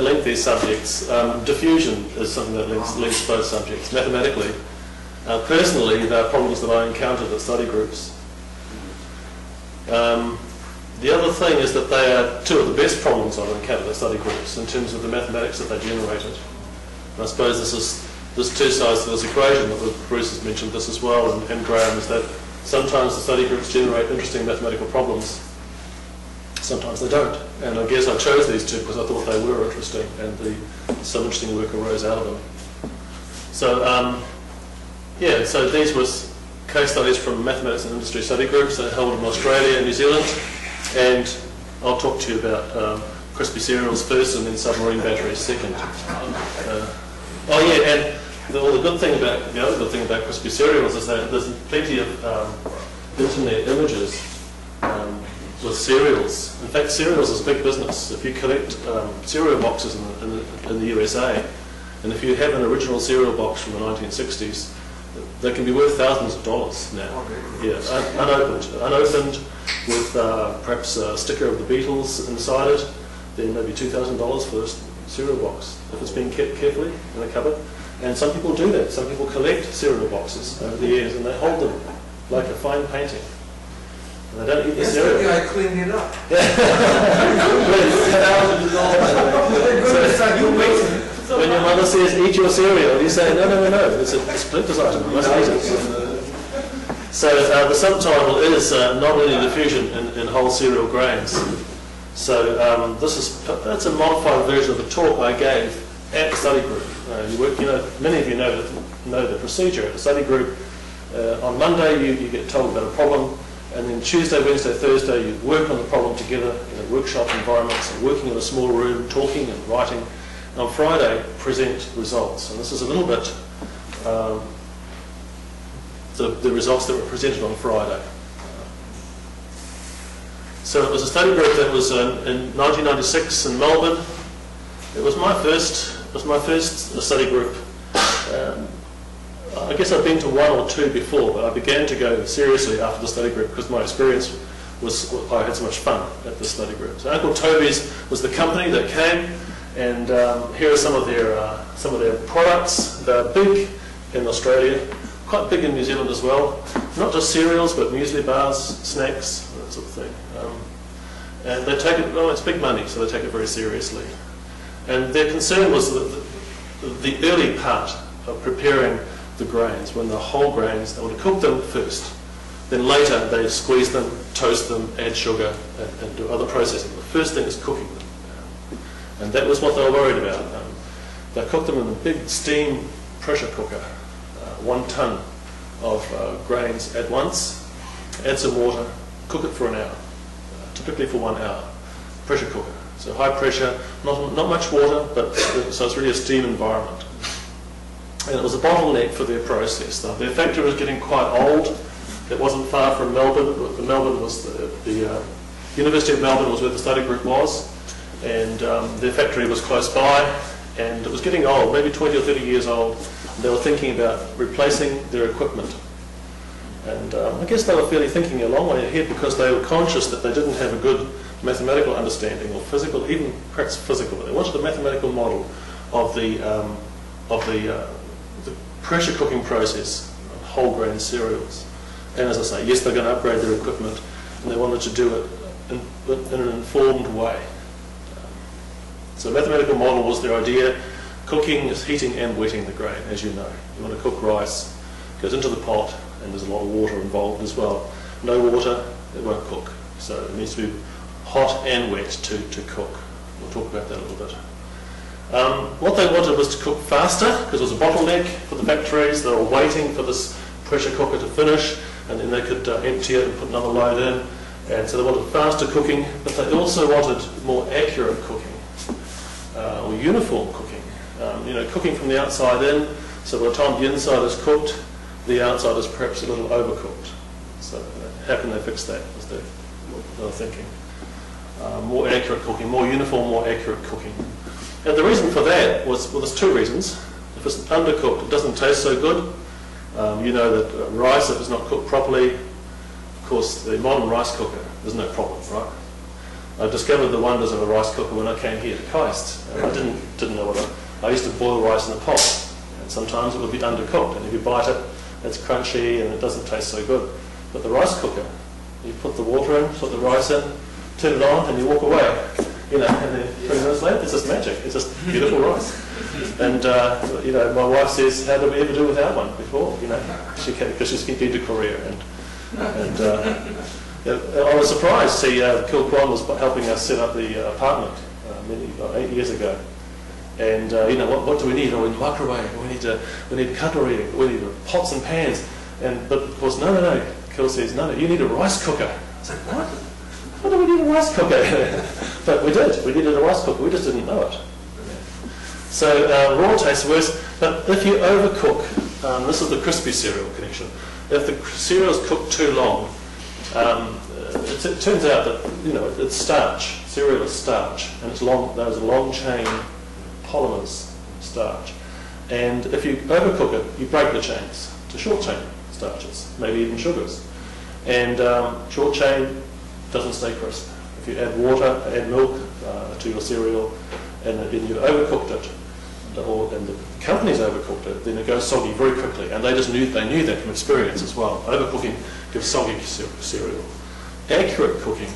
that link these subjects. Um, diffusion is something that links, links both subjects mathematically. Uh, personally, there are problems that I encountered at study groups. Um, the other thing is that they are two of the best problems I've encountered at study groups in terms of the mathematics that they generated. And I suppose this is there's two sides to this equation that Bruce has mentioned this as well, and, and Graeme, is that sometimes the study groups generate interesting mathematical problems, sometimes they don't. And I guess I chose these two because I thought they were interesting and the, some interesting work arose out of them. So, um, yeah, so these were case studies from mathematics and industry study groups that are held in Australia and New Zealand. And I'll talk to you about um, crispy cereals first and then submarine batteries second. Uh, oh yeah, and the, well, the good thing about the other good thing about crispy cereals is that there's plenty of um, internet images um, with cereals. In fact, cereals is a big business. If you collect um, cereal boxes in the, in, the, in the USA, and if you have an original cereal box from the 1960s, they can be worth thousands of dollars now. Oh, yeah, un unopened, unopened, with uh, perhaps a sticker of the Beatles inside it. Then maybe two thousand dollars for this cereal box if it's been kept carefully in a cupboard. And some people do that. Some people collect cereal boxes over the years and they hold them like a fine painting. And they don't eat the cereal. I cleaned it up. when your mother says, eat your cereal, you say, no, no, no, no, it's a splinters item, I must eat it. So uh, the subtitle is uh, non-linear diffusion in, in whole cereal grains. So um, this is that's a modified version of a talk I gave at the study group. Uh, you work, you know, many of you know the, know the procedure at the study group. Uh, on Monday, you, you get told about a problem, and then Tuesday, Wednesday, Thursday, you work on the problem together in a workshop environment, so working in a small room, talking and writing. And on Friday, present results. And this is a little bit um, the, the results that were presented on Friday. So it was a study group that was uh, in 1996 in Melbourne. It was my first it was my first study group. Um, I guess I've been to one or two before, but I began to go seriously after the study group because my experience was I had so much fun at the study group. So Uncle Toby's was the company that came, and um, here are some of their uh, some of their products. They're big in Australia, quite big in New Zealand as well. Not just cereals, but muesli bars, snacks, that sort of thing. Um, and they take it, well, it's big money, so they take it very seriously. And their concern was that the, the early part of preparing the grains, when the whole grains, they to cook them first. Then later they squeeze them, toast them, add sugar, and, and do other processing. The first thing is cooking them. And that was what they were worried about. Um, they cooked them in a big steam pressure cooker, uh, one ton of uh, grains at once, add some water, cook it for an hour, uh, typically for one hour, pressure cooker. So high pressure, not, not much water, but so it's really a steam environment. And it was a bottleneck for their process. Now, their factory was getting quite old. It wasn't far from Melbourne. but Melbourne was the, the uh, University of Melbourne was where the study group was, and um, their factory was close by, and it was getting old, maybe 20 or 30 years old. They were thinking about replacing their equipment. And um, I guess they were fairly thinking a long way ahead because they were conscious that they didn't have a good mathematical understanding or physical, even perhaps physical. They wanted a mathematical model of the, um, of the, uh, the pressure cooking process of whole grain cereals. And as I say, yes, they're going to upgrade their equipment and they wanted to do it in, in an informed way. So mathematical model was their idea. Cooking is heating and wetting the grain, as you know. You want to cook rice, it goes into the pot, and there's a lot of water involved as well. No water, it won't cook. So it needs to be hot and wet to, to cook. We'll talk about that a little bit. Um, what they wanted was to cook faster because it was a bottleneck for the factories. They were waiting for this pressure cooker to finish and then they could uh, empty it and put another load in. And so they wanted faster cooking, but they also wanted more accurate cooking uh, or uniform cooking. Um, you know, cooking from the outside in, so by the time the inside is cooked, the outside is perhaps a little overcooked. So uh, how can they fix that? Was their, they were thinking. Uh, more accurate cooking, more uniform, more accurate cooking. And the reason for that was, well, there's two reasons. If it's undercooked, it doesn't taste so good. Um, you know that uh, rice, if it's not cooked properly, of course, the modern rice cooker, there's no problem, right? I discovered the wonders of a rice cooker when I came here to Christ. I didn't didn't know what I, I used to boil rice in a pot, and sometimes it would be undercooked, and if you bite it, it's crunchy and it doesn't taste so good. But the rice cooker, you put the water in, put the rice in, turn it on, and you walk away. You know, and then three minutes later, it's just magic. It's just beautiful rice. And uh, you know, my wife says, "How did we ever do without one before?" You know, she because she's been to Korea, and and uh, I was surprised. See, uh, Kil Kwan was helping us set up the uh, apartment uh, many uh, eight years ago, and you know, what, what do we need? Oh, we need a microwave. We need uh, we need cutlery. We need pots and pans. And but of course, no, no, no. Kil says, no, no. You need a rice cooker. I said, what? What do we need a rice cooker? but we did. We needed a rice cooker. We just didn't know it. So uh, raw tastes worse, but if you overcook, um, this is the crispy cereal connection. If the cereal is cooked too long, um, it, it, turns out that you know it's starch. Cereal is starch, and it's long. Those long chain polymers starch. And if you overcook it, you break the chains to short chain starches, maybe even sugars. And um, short chain doesn't stay crisp. If you add water, add milk uh, to your cereal, and you've overcooked it, or, and the company's overcooked it, then it goes soggy very quickly. And they just knew they knew that from experience as well. Overcooking gives soggy cereal. Accurate cooking,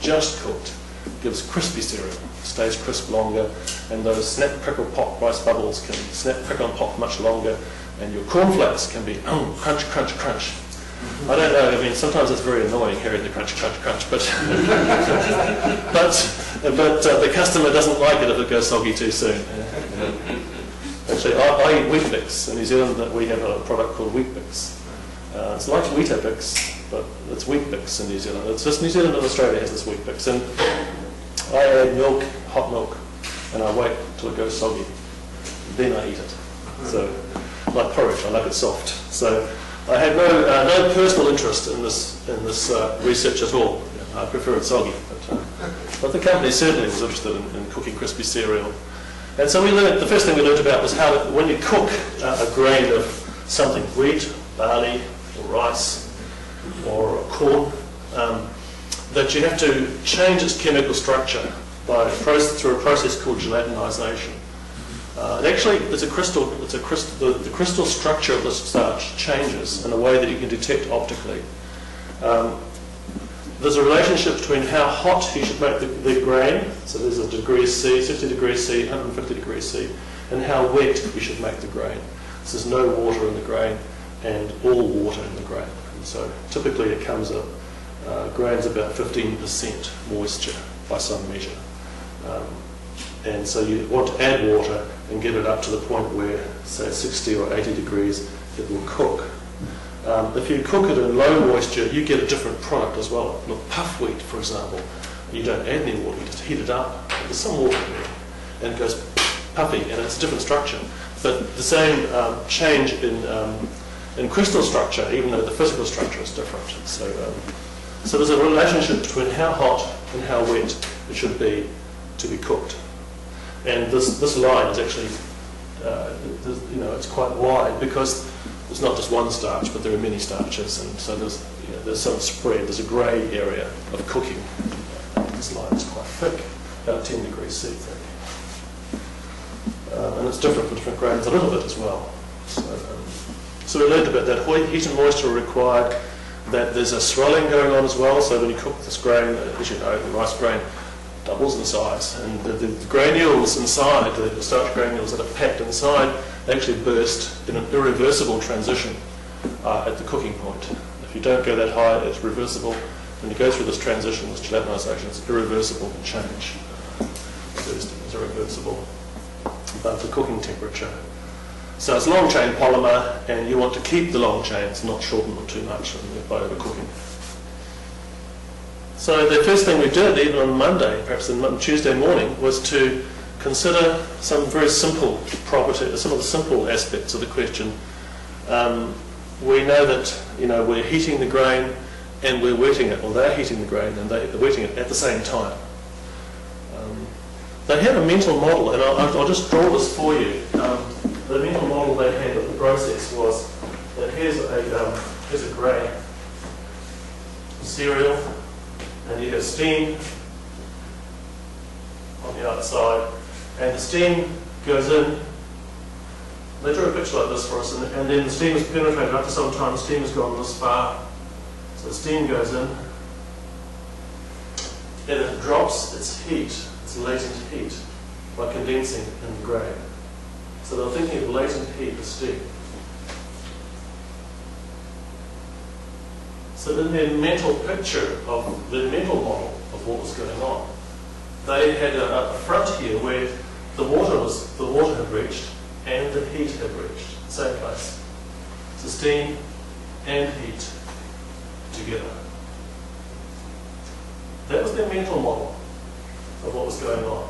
just cooked, gives crispy cereal, stays crisp longer, and those snap, crackle, pop rice bubbles can snap, crackle, and pop much longer, and your cornflakes can be oh, crunch, crunch, crunch. I don't know. I mean, sometimes it's very annoying hearing the crunch, crunch, crunch, but but but uh, the customer doesn't like it if it goes soggy too soon. Actually, I, I eat Weet-Bix. In New Zealand, that we have a product called Weet-Bix. Uh, it's like Weetabix, but it's Weet-Bix in New Zealand. It's just New Zealand and Australia has this Weet-Bix, and I add milk, hot milk, and I wait till it goes soggy. Then I eat it. So, like porridge, I like it soft. So. I had no, uh, no personal interest in this, in this uh, research at all. I prefer it soggy. But, uh, but the company certainly was interested in, in, cooking crispy cereal. And so we learned, the first thing we learned about was how to, when you cook a grain of something, wheat, barley, or rice, or corn, um, that you have to change its chemical structure by process, through a process called gelatinization. Uh, actually, it's a crystal. It's a crystal. The, the, crystal structure of the starch changes in a way that you can detect optically. Um, there's a relationship between how hot you should make the, the, grain. So there's a degree C, 60 degrees C, 150 degrees C, and how wet you should make the grain. So there's no water in the grain and all water in the grain. And so typically it comes up. Uh, grain's about 15% moisture by some measure. Um, and so you want to add water and get it up to the point where, say, 60 or 80 degrees, it will cook. Um, if you cook it in low moisture, you get a different product as well. Look, puff wheat, for example, you don't add any water, you just heat it up. There's some water in there, and it goes puffy, and it's a different structure. But the same um, change in, um, in crystal structure, even though the physical structure is different. So, um, so there's a relationship between how hot and how wet it should be to be cooked. And this, this line is actually, uh, you know, it's quite wide because it's not just one starch, but there are many starches, and so there's, you know, there's some spread. There's a grey area of cooking. This line is quite thick, about 10 degrees C thick. Um, and it's different for different grains a little bit as well. So, um, so we learned about that. Heat and moisture are required. That there's a swelling going on as well. So when you cook this grain, as you know, the rice grain, doubles in size. And the, the, granules inside, the starch granules that are packed inside, they actually burst in an irreversible transition uh, at the cooking point. If you don't go that high, it's reversible. When you go through this transition, this gelatinization, it's irreversible change. Bursting is irreversible above the cooking temperature. So it's long chain polymer, and you want to keep the long chains, not shorten them too much by overcooking. So the first thing we did, even on Monday, perhaps on Tuesday morning, was to consider some very simple property, some of the simple aspects of the question. Um, we know that you know we're heating the grain and we're wetting it, or they're heating the grain and they're wetting it at the same time. Um, they had a mental model, and I'll, I'll, just draw this for you. Um, the mental model they had of the process was that here's a um, here's a grain cereal and you have steam, on the outside, and the steam goes in. They drew a picture like this for us, and, and then the steam is penetrated. After some time, the steam has gone this far. So the steam goes in, and it drops its heat, its latent heat, by condensing in the grain. So they're thinking of latent heat as steam. So in their mental picture of the mental model of what was going on, they had a, a front here where the water was the water had reached and the heat had reached same place. So steam and heat together. That was their mental model of what was going on.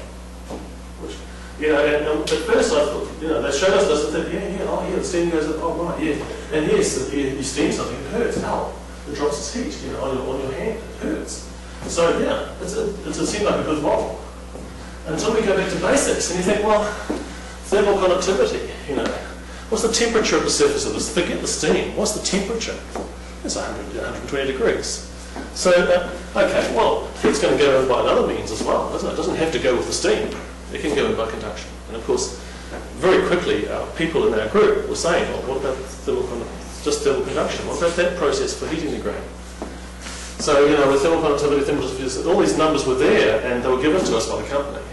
Which, you know, and, um, at first I thought, you know, they showed us this and said, yeah, yeah, oh yeah, the steam goes, oh right, yeah. And yes, you, steam something, it hurts, ow, it drops its heat, you know, on your, on your hand, it hurts. So yeah, it's a, it's a, seemed like a good model. Until we go back to basics and you think, well, thermal conductivity, you know, what's the temperature of the surface of this? Forget the steam, what's the temperature? It's 100, 120 degrees. So, uh, okay, well, heat's going to go in by another means as well, doesn't it? It doesn't have to go with the steam. It can go in by conduction. And of course, very quickly, uh, people in our group were saying, well, what about thermal just thermal conduction? What about that process for heating the grain? So, you know, with thermal conductivity, thermal all these numbers were there and they were given to us by the company.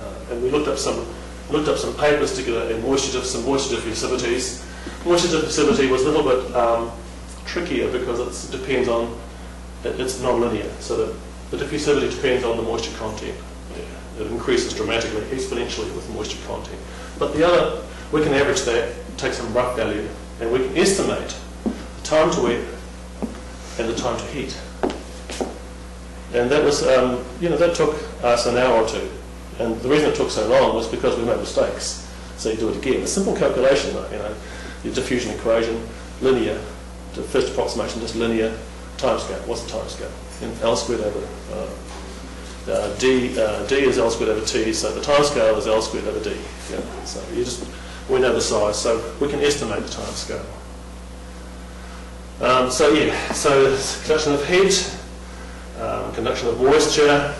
Uh, and we looked up some looked up some papers together in moisture, some moisture diffusivities. Moisture diffusivity was a little bit um, trickier because it depends on it's non-linear, so that the diffusivity depends on the moisture content. Yeah, it increases dramatically, exponentially with moisture content. But the other, we can average that, take some rough value, and we can estimate the time to wet and the time to heat. And that was, um, you know, that took us an hour or two. And the reason it took so long was because we made mistakes. So you do it again. A simple calculation, you know, your diffusion equation, linear, the first approximation, just linear, timescale. What's the timescale? In L squared over uh, uh, d. Uh, d is L squared over t, so the time scale is L squared over d. Yeah. So you just we know the size, so we can estimate the timescale. Um, so yeah, so conduction of heat, um, conduction of moisture,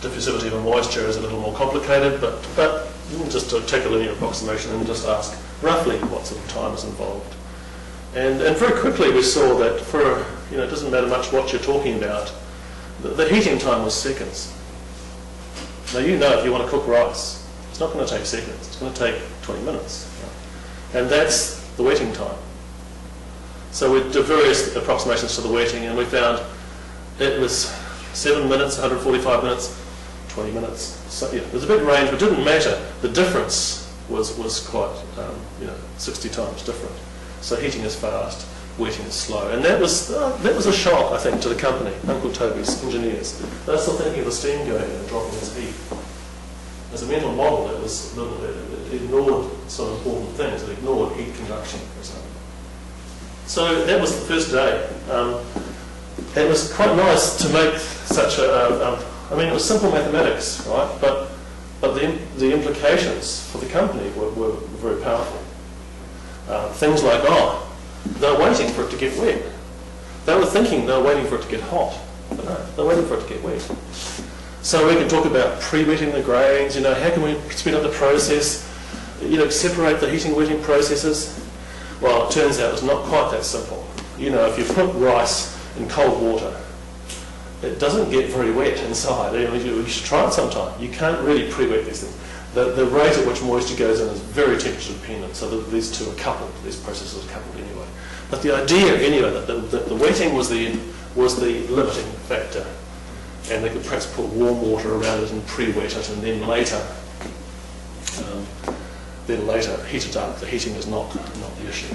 diffusivity of moisture is a little more complicated, but but just to take a linear approximation and just ask roughly what sort of time is involved. And, and very quickly we saw that for, you know, it doesn't matter much what you're talking about, the, the heating time was seconds. Now you know if you want to cook rice, it's not going to take seconds, it's going to take 20 minutes. And that's the wetting time. So we did various approximations to the wetting and we found it was 7 minutes, 145 minutes, 20 minutes. So yeah, there's a big range, but it didn't matter. The difference was, was quite, um, you know, 60 times different. So heating is fast, wetting is slow. And that was, uh, that was a shock, I think, to the company, Uncle Toby's engineers. They're still thinking of the steam going and dropping its heat. As a mental model, it, was, it ignored some important things. It ignored heat conduction, for example. So that was the first day. Um, it was quite nice to make such a, I mean, it was simple mathematics, right? But, but the, the implications for the company were, were very powerful. Uh, things like, oh, they're waiting for it to get wet. They were thinking they were waiting for it to get hot, but no, they're waiting for it to get wet. So we can talk about pre-wetting the grains, you know, how can we speed up the process, you know, separate the heating wetting processes? Well, it turns out it's not quite that simple. You know, if you put rice in cold water, it doesn't get very wet inside. You should try it sometime. You can't really pre-wet these things the, the rate at which moisture goes in is very temperature dependent, so the, these two are coupled, these processes are coupled anyway. But the idea, anyway, that the, the, the wetting was the, was the limiting factor, and they could perhaps put warm water around it and pre-wet it, and then later, um, then later heat it up. The heating is not, not the issue.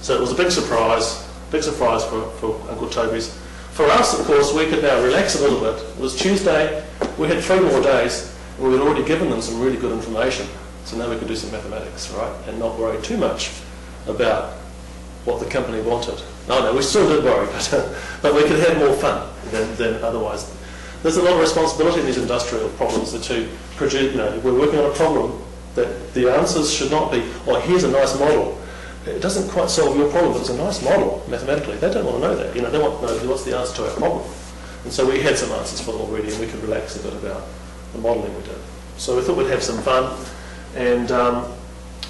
So it was a big surprise, big surprise for, for Uncle Toby's. For us, of course, we could now relax a little bit. It was Tuesday, we had three more days, we had already given them some really good information. So now we could do some mathematics, right? And not worry too much about what the company wanted. No, no, we still did worry, but, but we could have more fun than, than otherwise. There's a lot of responsibility in these industrial problems to produce, you know, we're working on a problem that the answers should not be, oh, here's a nice model. It doesn't quite solve your problem, but it's a nice model mathematically. They don't want to know that. You know, they want to know what's the answer to our problem. And so we had some answers for them already, and we could relax a bit about the modelling we did. So we thought we'd have some fun, and um,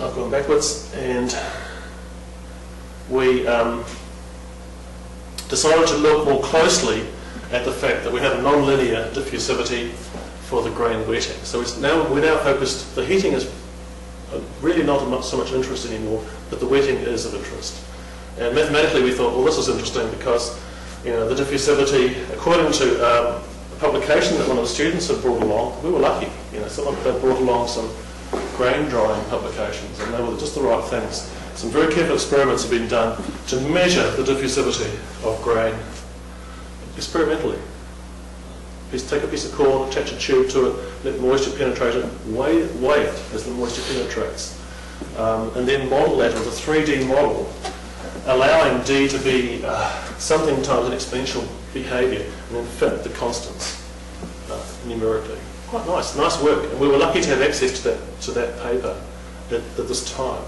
I've gone backwards, and we um, decided to look more closely at the fact that we have a non-linear diffusivity for the grain wetting. So now, we're now focused, the heating is uh, really not much, so much interest anymore, but the wetting is of interest. And mathematically we thought, well this is interesting because you know, the diffusivity, according to um, a publication that one of the students had brought along, we were lucky, you know, someone had brought along some grain drying publications and they were just the right things. Some very careful experiments have been done to measure the diffusivity of grain experimentally. Just take a piece of corn, attach a tube to it, let moisture penetrate it, weigh, weigh it as the moisture penetrates, um, and then model that with a 3D model, allowing D to be uh, something times an exponential behaviour, and then fit the constants uh, numerically. Quite nice, nice work, and we were lucky to have access to that, to that paper at, at this time.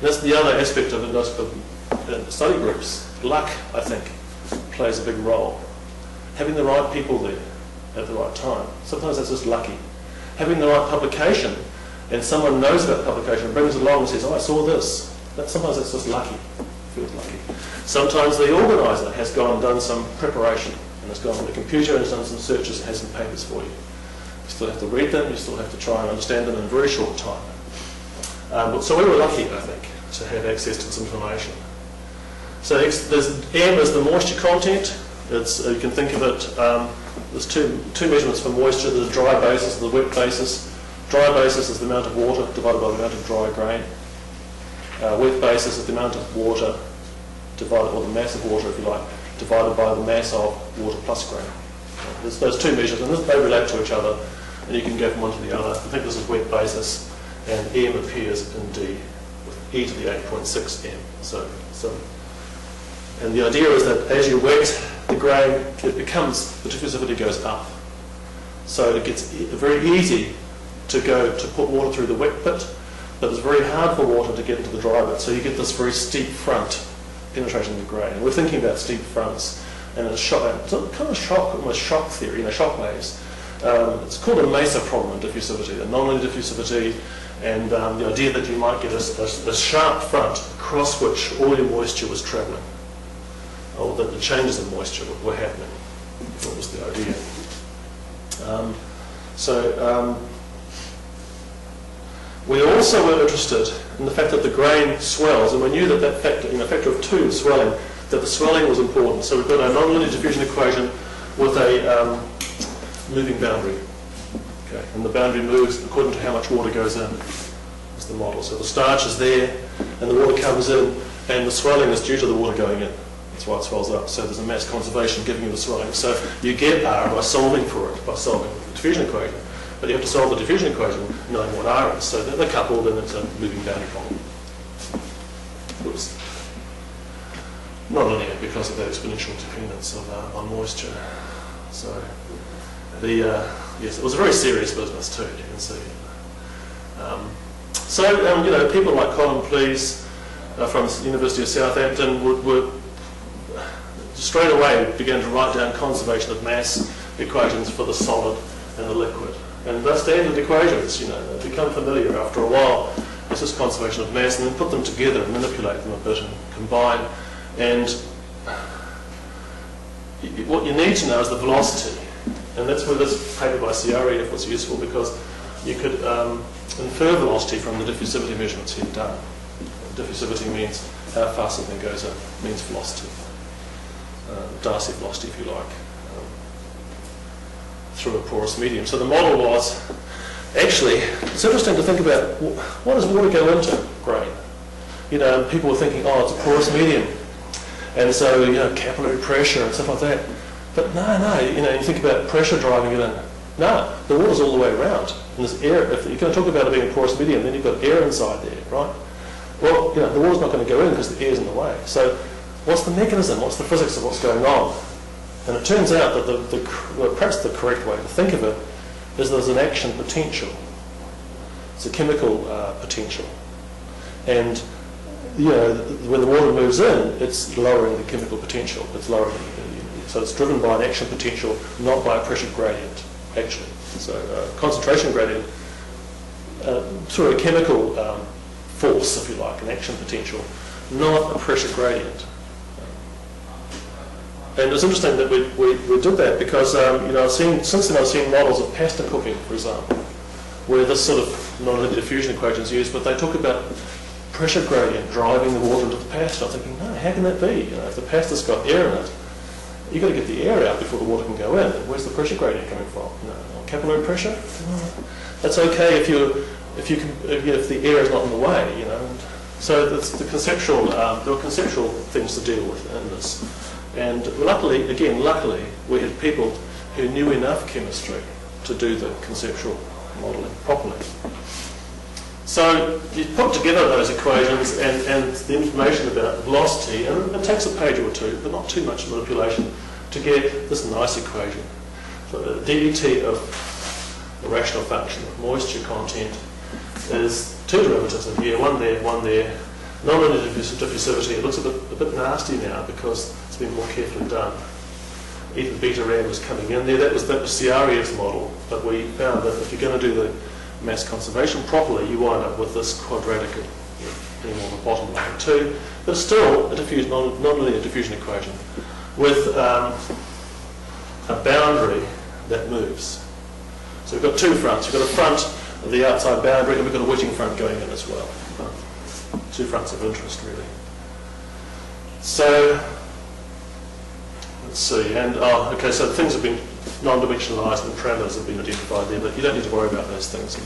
That's the other aspect of, uh, study groups. Luck, I think, plays a big role. Having the right people there at the right time. Sometimes that's just lucky. Having the right publication, and someone knows about publication brings it along and says, oh, I saw this. Sometimes that's just lucky. Feels lucky. Sometimes the organiser has gone and done some preparation and has gone on the computer and has done some searches and has some papers for you. You still have to read them, you still have to try and understand them in a very short time. Um, so we were lucky, I think, to have access to this information. So M is the moisture content. It's, you can think of it, um, there's two, two measurements for moisture, the dry basis and the wet basis. Dry basis is the amount of water divided by the amount of dry grain. Uh, wet basis is the amount of water divided, or the mass of water, if you like, divided by the mass of water plus grain. There's those two measures, and they relate to each other, and you can go from one to the other. I think this is wet basis, and M appears in D with e to the 8.6 m. So, so and the idea is that as you wet the grain, it becomes, the diffusivity goes up. So it gets very easy to go to put water through the wet bit, but it's very hard for water to get into the dry bit. So you get this very steep front penetration penetrating the grain. We're thinking about steep fronts and a shock, it's kind of shock, almost shock theory, you know, shock waves. Um, it's called a mesa problem in diffusivity, a non-linear diffusivity, and um, the idea that you might get a, a, a sharp front across which all your moisture was travelling or that the changes in moisture were happening. That was the idea. Um, so um, we also were interested in the fact that the grain swells, and we knew that that factor, in a factor of two swelling, that the swelling was important. So we've got a nonlinear diffusion equation with a um, moving boundary. Okay, and the boundary moves according to how much water goes in. Is the model. So the starch is there, and the water comes in, and the swelling is due to the water going in. That's why it swells up. So there's a mass conservation giving you the swelling. So you get R by solving for it, by solving the diffusion equation. But you have to solve the diffusion equation knowing what R is. So they're coupled and it's a moving boundary problem. Oops. Not linear because of that exponential dependence of, uh, on moisture. So the uh, yes, it was a very serious business too. You can see. Um, so um, you know, people like Colin Please uh, from the University of Southampton would, would straight away began to write down conservation of mass equations for the solid and the liquid. And they're standard equations, you know, they become familiar after a while. It's just conservation of mass, and then put them together and manipulate them a bit and combine. And what you need to know is the velocity. And that's where this paper by Syarief was useful because you could um, infer velocity from the diffusivity measurements he'd done. Diffusivity means how fast something goes in, means velocity uh, Darcy velocity, if you like, um, through a porous medium. So the model was, actually, it's interesting to think about what does water go into grain? You know, people were thinking, oh, it's a porous medium. And so, you know, capillary pressure and stuff like that. But no, no, you know, you think about pressure driving it in. No, the water's all the way around. And there's air, if you're going to talk about it being a porous medium, then you've got air inside there, right? Well, you know, the water's not going to go in because the air's in the way. So what's the mechanism, what's the physics of what's going on? And it turns out that the, the well, perhaps the correct way to think of it is there's an action potential. It's a chemical uh, potential. And you know, when the water moves in, it's lowering the chemical potential. It's lowering, so it's driven by an action potential, not by a pressure gradient, actually. So uh, concentration gradient uh, of a chemical um, force, if you like, an action potential, not a pressure gradient. And it's interesting that we, we, we did that because, um, you know, I've seen, since then I've seen models of pasta cooking, for example, where this sort of nonlinear diffusion equation is used, but they talk about pressure gradient driving the water into the pasta. I'm thinking, no, how can that be? You know, if the pasta's got air in it, you've got to get the air out before the water can go in. Where's the pressure gradient coming from? Know, capillary pressure? That's okay if you if you can if, the air is not in the way, you know. So the conceptual um, there were conceptual things to deal with in this. And luckily, again, luckily, we had people who knew enough chemistry to do the conceptual modelling properly. So you put together those equations and, and the information about velocity, and it takes a page or two, but not too much manipulation, to get this nice equation. So the dEt of the rational function of moisture content is two derivatives in here, one there, one there. Non-linear diffusivity, it looks a bit, a bit nasty now because it's been more carefully done. Even beta rand was coming in there. That was, that was Syarief's model, but we found that if you're going to do the mass conservation properly, you wind up with this quadratic being on the bottom line too, but still a diffuse, non, linear diffusion equation with um, a boundary that moves. So we've got two fronts. We've got a front of the outside boundary and we've got a wetting front going in as well. Two fronts of interest really. So let's see, and oh, okay, so things have been non-dimensionalized and parameters have been identified there, but you don't need to worry about those things.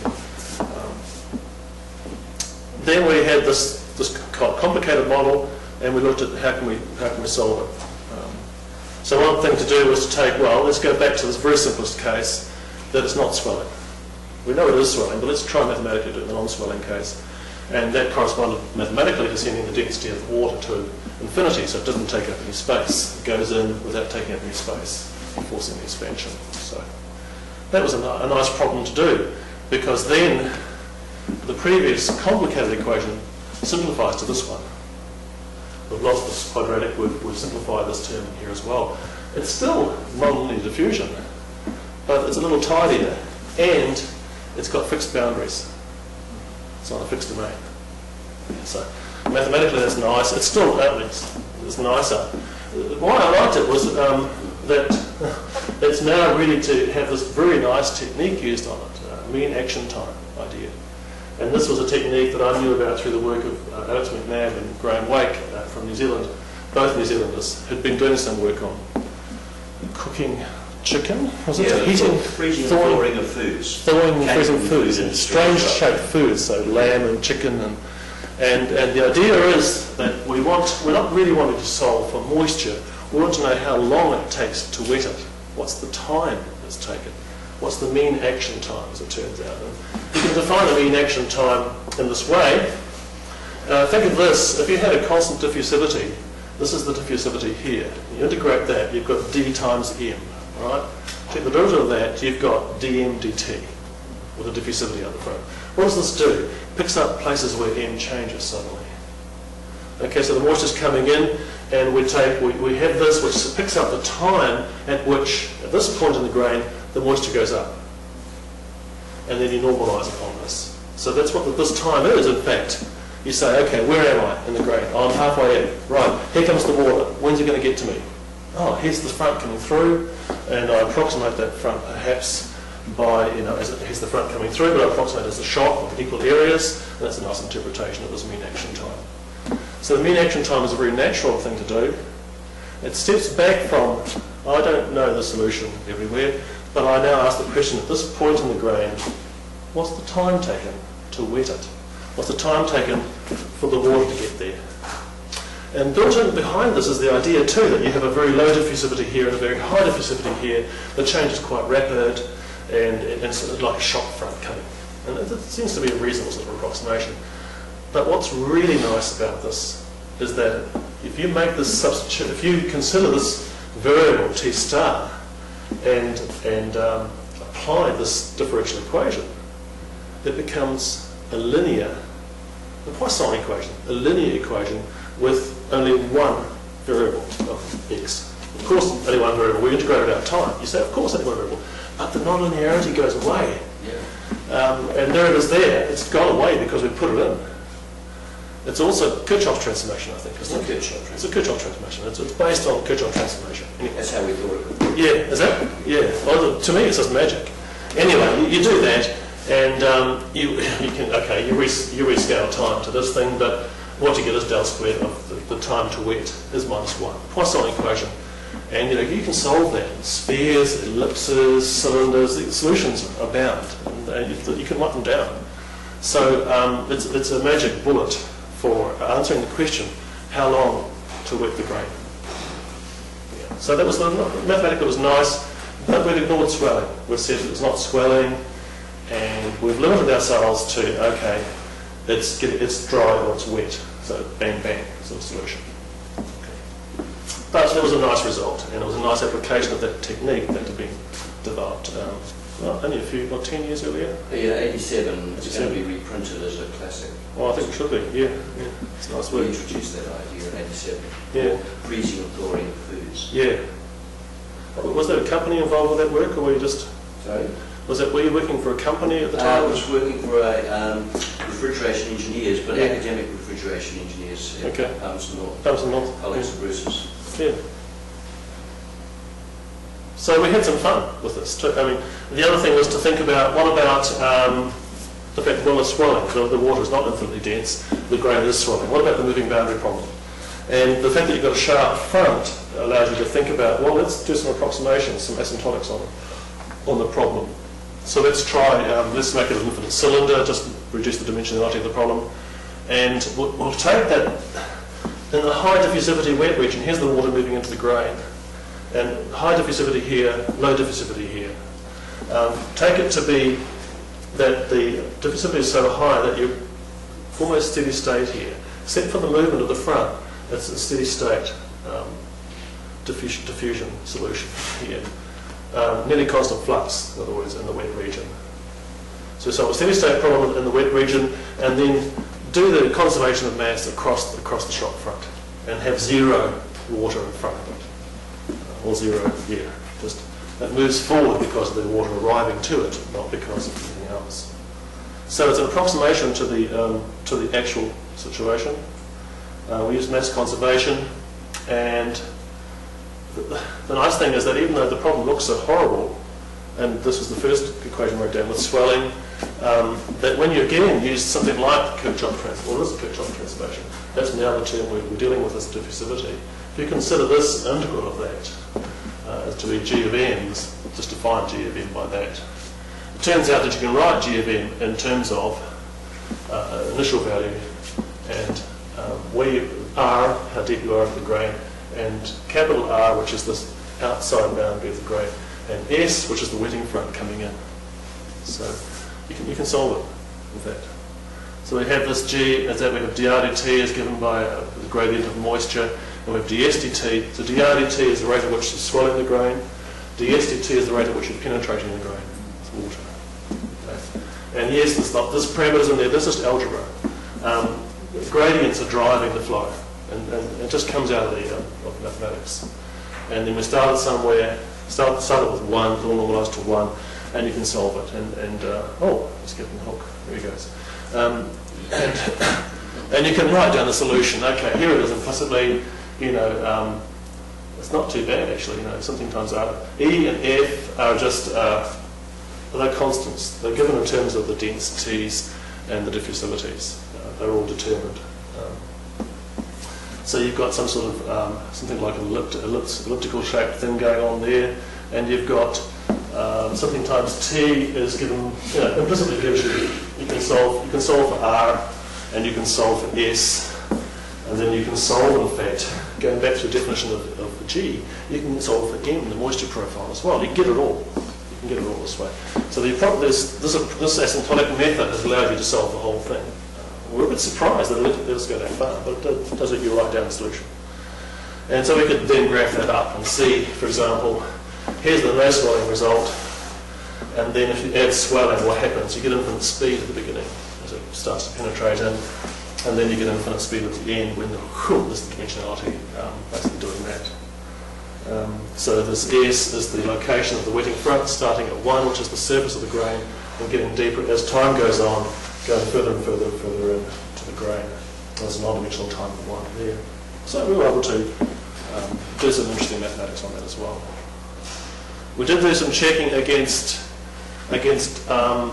Um, then we had this, this complicated model, and we looked at how can we, how can we solve it. Um, so one thing to do was to take, well, let's go back to this very simplest case, that it's not swelling. We know it is swelling, but let's try mathematically do the non-swelling case. And that corresponded mathematically to sending the density of water to infinity, so it doesn't take up any space. It goes in without taking up any space forcing the expansion. So that was a, a nice problem to do because then the previous complicated equation simplifies to this one. Lost this quadratic, we've, we've this term here as well. It's still non-linear diffusion, but it's a little tidier and it's got fixed boundaries. It's not a fixed domain. So mathematically that's nice. It's still, at least, it's nicer. Why I liked it was um, that it's now ready to have this very nice technique used on it, uh, mean action time idea. And this was a technique that I knew about through the work of uh, Alex McNabb and Graeme Wake uh, from New Zealand, both New Zealanders, who'd been doing some work on cooking chicken, was it? Yeah, Heating, freezing thawing, thawing of foods. Thawing and freezing foods, food strange shaped foods, so lamb and chicken and and, and the idea is that we want, we're not really wanting to solve for moisture, we want to know how long it takes to wet it. What's the time it's taken? What's the mean action time, as it turns out? And you can define a mean action time in this way. Uh, think of this, if you had a constant diffusivity, this is the diffusivity here. You integrate that, you've got d times m, right? Take the derivative of that, you've got dm dt, with a diffusivity on the front. What does this do? It picks up places where m changes suddenly. Okay, so the moisture's coming in, and we take we, we have this which picks up the time at which, at this point in the grain, the moisture goes up. And then you normalise upon this. So that's what the, this time is, in fact. You say, okay, where am I in the grain? Oh, I'm halfway in. Right, here comes the water. When's it going to get to me? Oh, here's the front coming through, and I approximate that front perhaps by, you know, here's the front coming through, but I approximate as a shock of equal areas, and that's a nice interpretation of this mean action time. So the mean action time is a very natural thing to do. It steps back from, I don't know the solution everywhere, but I now ask the question at this point in the grain, what's the time taken to wet it? What's the time taken for the water to get there? And built in behind this is the idea too that you have a very low diffusivity here and a very high diffusivity here. The change is quite rapid and, and it's like a shock front coming. And it, seems to be a reasonable sort of approximation. But what's really nice about this is that if you make this substitute, if you consider this variable t star and, and um, apply this differential equation, it becomes a linear, the Poisson equation, a linear equation with only one variable of x. Of course, only one variable. We integrated our time. You say, of course, only one variable. but the nonlinearity goes away. Yeah. Um, and there it is there. It's gone away because we put it in. It's also Kirchhoff's transformation, I think, It's it? good shot. It's a Kirchhoff transformation. It's, it's based on Kirchhoff transformation. Anyway. That's how we thought it would be. Yeah, is that? Yeah. Well, to me, it's just magic. Anyway, you, you do that, and um, you you can okay, you res, you rescale time to this thing, but what you get is del squared of the, the time to wet is minus one. Poisson equation, and you know you can solve that. Spheres, ellipses, cylinders, the solutions abound, and, and you, you can write them down. So um, it's it's a magic bullet for answering the question: how long to wet the brain? Yeah. So that was the mathematically was nice, but we've ignored swelling. We've said it's not swelling, and we've limited ourselves to okay, it's it's dry or it's wet. So bang bang sort of solution. But it was a nice result, and it was a nice application of that technique that had been developed. Um, well, only a few, what, 10 years earlier? Yeah, 87 is going to be reprinted as a classic. Well, I think it should be, yeah. yeah. It's a nice We work. introduced that idea in 87. Yeah. Freezing of foods. Yeah. Was there a company involved with that work, or were you just, Sorry? was that, were you working for a company at the time? I was working for a, um, refrigeration engineers, but Yeah. academic refrigeration engineers at Okay. Palmerston North, was North. Alex and Bruce's. Yeah. So we had some fun with this too. I mean, the other thing was to think about what about um, the fact well it's swelling. The, the water is not infinitely dense. The grain is swelling. What about the moving boundary problem? And the fact that you've got a sharp front allows you to think about well, let's do some approximations, some asymptotics on on the problem. So let's try. Um, let's make it an infinite cylinder. Just reduce the dimensionality of the problem, and we'll, we'll take that in the high diffusivity wet region. Here's the water moving into the grain and high diffusivity here, low diffusivity here. Um, take it to be that the diffusivity is so high that you're almost steady state here, except for the movement of the front. It's a steady state um, diffusion, diffusion solution here. Um, nearly constant flux, in other words, in the wet region. So solve a steady state problem in the wet region and then do the conservation of mass across, across the shock front and have zero water in front of it or zero here. Just it moves forward because of the water arriving to it, not because of anything else. So it's an approximation to the um, to the actual situation. Uh, we use mass conservation, and the, the nice thing is that even though the problem looks so horrible, and this was the first equation I wrote down with swelling, um, that when you again use something like Kirchhoff trans, well, this is Kirchhoff transformation. That's now the term we're, we're dealing with as diffusivity. If you consider this integral of that uh, to be g of n's, just define g of n by that. It turns out that you can write g of n in terms of uh, initial value and um, where are, how deep you are in the grain, and capital R, which is this outside boundary of the grain, and S, which is the wetting front coming in. So you can, you can solve it with that. So we have this G as that we have dr dt is given by uh, the gradient of moisture, and we have ds dt. So dr dt is the rate at which you're swelling the grain, DSDT is the rate at which you're penetrating the grain. with water. And yes, there's not this parameters in there. This is algebra. Um, gradients are driving the flow, and, and it just comes out of the uh, of mathematics. And then we started somewhere. Start started with one, all normalised to one, and you can solve it. And, and uh, oh, it's getting the hook. There he goes. Um, and, and you can write down the solution. Okay, here it is implicitly. You know, um, it's not too bad actually. You know, something times R. E and F are just uh, they're constants. They're given in terms of the densities and the diffusivities. Uh, they're all determined. Um, so you've got some sort of um, something like an ellipt- elliptical shaped thing going on there, and you've got um, something times t is given you know, implicitly gives you you can solve you can solve for r and you can solve for s and then you can solve in fact going back to the definition of, of g you can solve m the moisture profile as well. You get it all. You can get it all this way. So the pro- this this this asymptotic method has allowed you to solve the whole thing. Uh, we're a bit surprised that it let go that far but it does- does let you write down the solution. And so we could then graph that up and see for example here's the no swelling result and then if you add swelling, what happens? You get infinite speed at the beginning as it starts to penetrate in, and then you get infinite speed at the end when the, whew, this dimensionality um, basically doing that. Um, so this S is the location of the wetting front, starting at 1, which is the surface of the grain, and getting deeper as time goes on, going further and further and further into the grain. There's an one-dimensional time of 1 there. So we were able to um, do some interesting mathematics on that as well. We did do some checking against against um,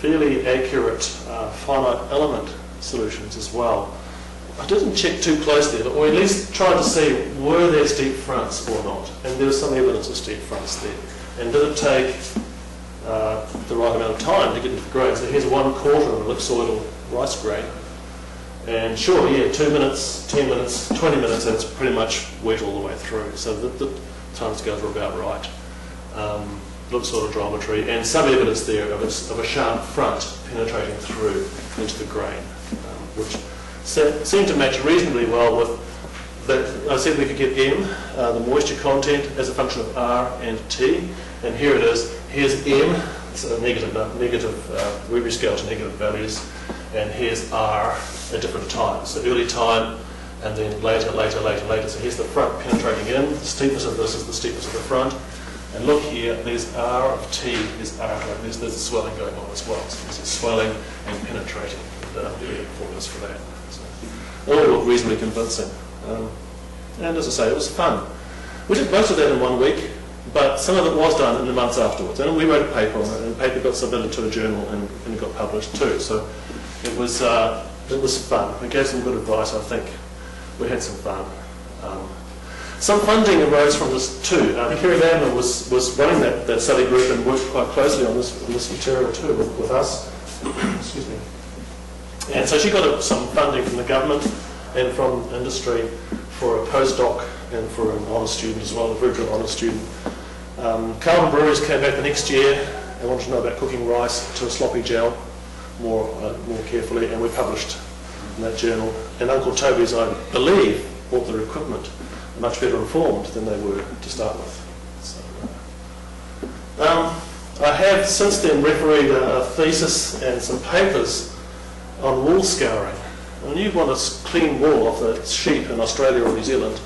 fairly accurate uh, finite element solutions as well. I didn't check too closely, but we at least tried to see were there steep fronts or not, and there was some evidence of steep fronts there. And did it take uh, the right amount of time to get into the grain? So here's one quarter of an ellipsoidal rice grain, and sure, yeah, two minutes, ten minutes, twenty minutes, and it's pretty much wet all the way through. So the, the time scales are about right. Um, of geometry, and some evidence there of a, of a sharp front penetrating through into the grain, which se- seemed to match reasonably well with that. I said we could get M, uh, the moisture content, as a function of R and T, and here it is. Here's M, it's a negative, negative uh, Ruby scale to negative values, and here's R at different times. So early time, and then later, later, later, later. So here's the front penetrating in. The steepness of this is the steepness of the front. And look here, there's R of T, there's R, there's, there's swelling going on as well. So there's swelling and penetrating. Uh, are formulas for that. So, all look reasonably convincing. Um, and as I say, it was fun. We did most of that in one week, but some of it was done in the months afterwards. And we wrote a paper on it, and the paper got submitted to a journal and, and it got published too. So it was, uh, it was fun. We gave some good advice, I think. We had some fun. Um, some funding arose from this too. Uh, Kerry Landman was, was running that, that study group and worked quite closely on this, on this material too with, with us. Excuse me. And so she got some funding from the government and from industry for a postdoc and for an honours student as well, a very good honours student. Um, Carlton Breweries came back the next year and wanted to know about cooking rice to a sloppy gel more, uh, more carefully, and we published in that journal. And Uncle Toby's, I believe, bought their equipment much better informed than they were to start with. So, uh, um, I have since then refereed a, a, thesis and some papers on wool scouring. And you want to clean wool off the sheep in Australia or New Zealand,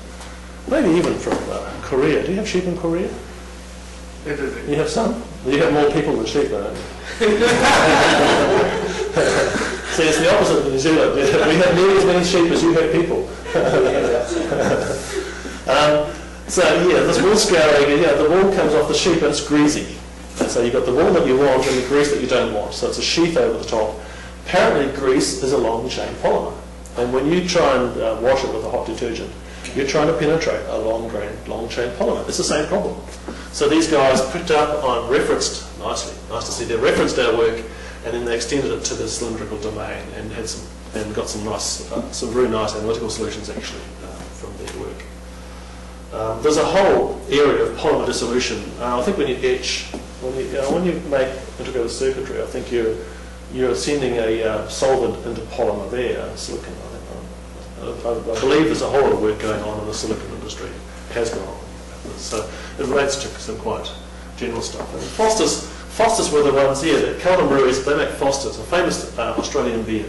maybe even from uh, Korea. Do you have sheep in Korea? You have some? You have more people than sheep, though. See, it's the opposite of New Zealand. We have nearly as many sheep as you have people. Um, so yeah, this wool scouring, yeah, the wool comes off the sheep and it's greasy. And so you've got the wool that you want and the grease that you don't want. So it's a sheath over the top. Apparently grease is a long chain polymer. And when you try and uh, wash it with a hot detergent, you're trying to penetrate a long grain, long chain polymer. It's the same problem. So these guys picked up on, referenced, nicely, nice to see, they referenced our work and then they extended it to the cylindrical domain and had some, and got some nice, uh, some nice analytical solutions actually uh, from their work. Um, there's a whole area of polymer dissolution. Uh, I think when you etch, when you, uh, when you make integrated circuitry, I think you're, you're sending a uh, solvent into polymer there, silicon. I, I, I, believe there's a whole lot of work going on in the silicon industry, has gone on. So it relates to some quite general stuff. And Foster's, Foster's were the ones here, the Carlton Breweries, they make Foster's, a famous uh, Australian beer.